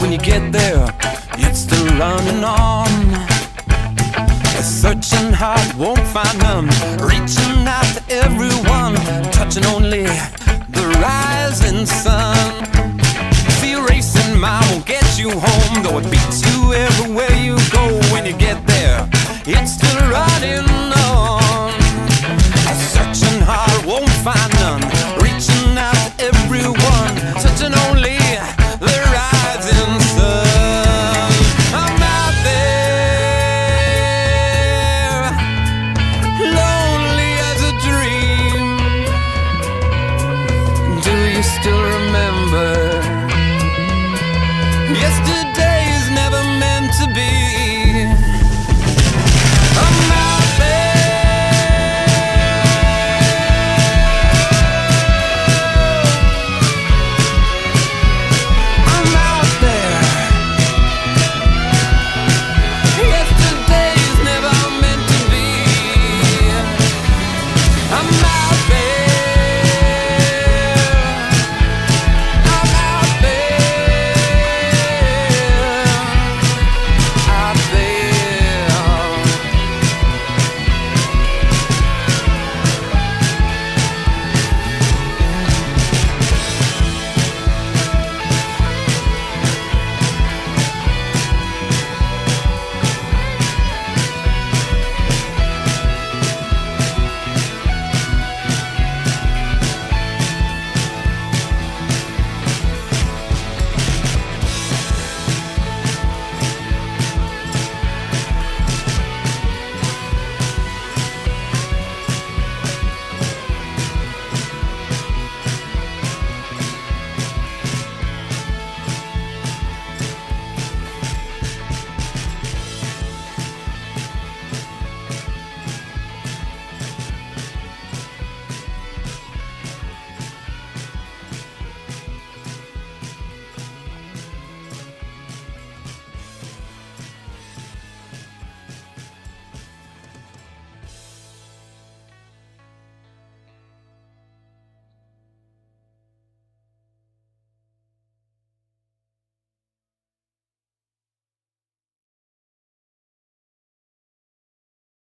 when you get there, it's still running on. Searching hard, won't find them. Reaching out to everyone, touching only the rising sun. See, racing mind won't get you home, though it beats you everywhere you go. When you get there, it's still